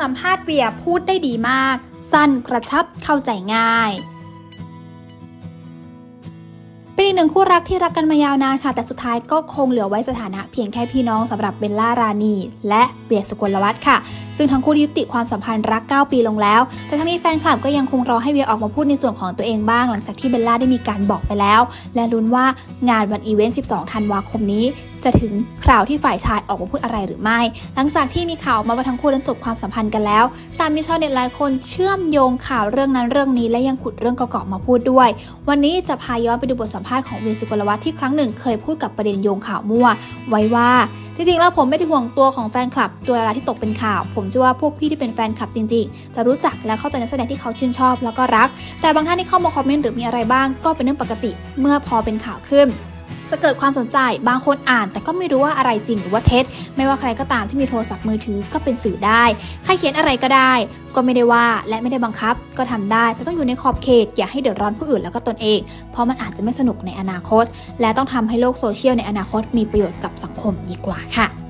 สัมภาษณ์เวียพูดได้ดีมาก สั้นกระชับเข้าใจง่ายเป็นอีกหนึ่งคู่รักที่รักกันมายาวนานค่ะ แต่สุดท้ายก็คงเหลือไว้สถานะเพียงแค่พี่น้องสำหรับเบลล่ารานีและเวียสุกลวัฒน์ค่ะ ซึ่งทั้งคู่ยุติความสัมพันธ์รัก 9 ปีลงแล้ว แต่ทั้งนี้แฟนคลับก็ยังคงรอให้เวียออกมาพูดในส่วนของตัวเองบ้าง หลังจากที่เบลล่าได้มีการบอกไปแล้ว และลุ้นว่างานวันอีเวนต์ 12 ธันวาคมนี้ จะถึงคราวที่ฝ่ายชายออกมาพูดอะไรหรือไม่ หลังจากที่มีข่าวมาว่าทั้งคู่นั้นจบความสัมพันธ์กันแล้วตามมีชาวเน็ตหลายคนเชื่อมโยงข่าวเรื่องนั้นเรื่องนี้และยังขุดเรื่องเก่าๆมาพูดด้วย วันนี้จะพาย้อนไปดูบทสัมภาษณ์ของเวียสุกลวัฒน์ที่ครั้งหนึ่งเคยพูดกับประเด็นโยงข่าวมั่ว ไว้ว่าจริงๆ แล้วผมไม่ได้ห่วงตัวของแฟนคลับ ตัวดาราที่ตกเป็นข่าว ผมเชื่อว่าพวกพี่ที่เป็นแฟนคลับจริงๆ จะรู้จักและเข้าใจนักแสดงที่เขาชื่นชอบแล้วก็รัก แต่บางท่านที่เข้ามาคอมเมนต์หรือมีอะไรบ้างก็เป็นเรื่องปกติ เมื่อพอเป็นข่าวขึ้น จะเกิดความสนใจ บางคนอ่าน แต่ก็ไม่รู้ว่าอะไรจริงหรือว่าเท็จ ไม่ว่าใครก็ตามที่มีโทรศัพท์มือถือก็เป็นสื่อได้ ใครเขียนอะไรก็ได้ ก็ไม่ได้ว่าและไม่ได้บังคับ ก็ทำได้ แต่ต้องอยู่ในขอบเขต อย่าให้เดือดร้อนผู้อื่นแล้วก็ตนเอง เพราะมันอาจจะไม่สนุกในอนาคต และต้องทำให้โลกโซเชียลในอนาคตมีประโยชน์กับสังคมดีกว่าค่ะ